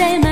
say